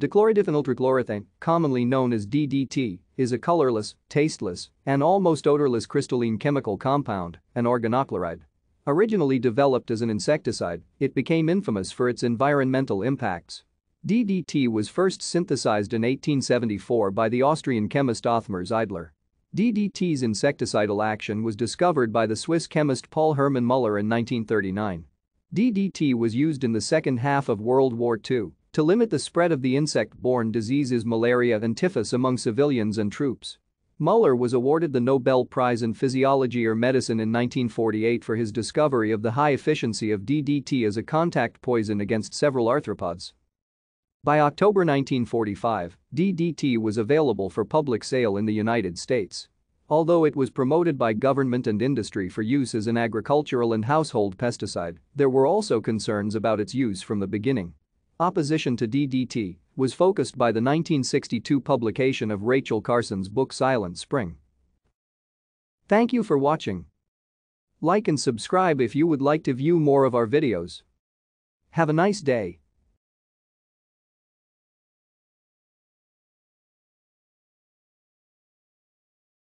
Dichlorodiphenyltrichloroethane, commonly known as DDT, is a colorless, tasteless, and almost odorless crystalline chemical compound, an organochloride. Originally developed as an insecticide, it became infamous for its environmental impacts. DDT was first synthesized in 1874 by the Austrian chemist Othmar Zeidler. DDT's insecticidal action was discovered by the Swiss chemist Paul Hermann Muller in 1939. DDT was used in the second half of World War II to limit the spread of the insect-borne diseases malaria and typhus among civilians and troops. Muller was awarded the Nobel Prize in Physiology or Medicine in 1948 for his discovery of the high efficiency of DDT as a contact poison against several arthropods. By October 1945, DDT was available for public sale in the United States. Although it was promoted by government and industry for use as an agricultural and household pesticide, there were also concerns about its use from the beginning. Opposition to DDT was focused by the 1962 publication of Rachel Carson's book Silent Spring. Thank you for watching. Like and subscribe if you would like to view more of our videos. Have a nice day.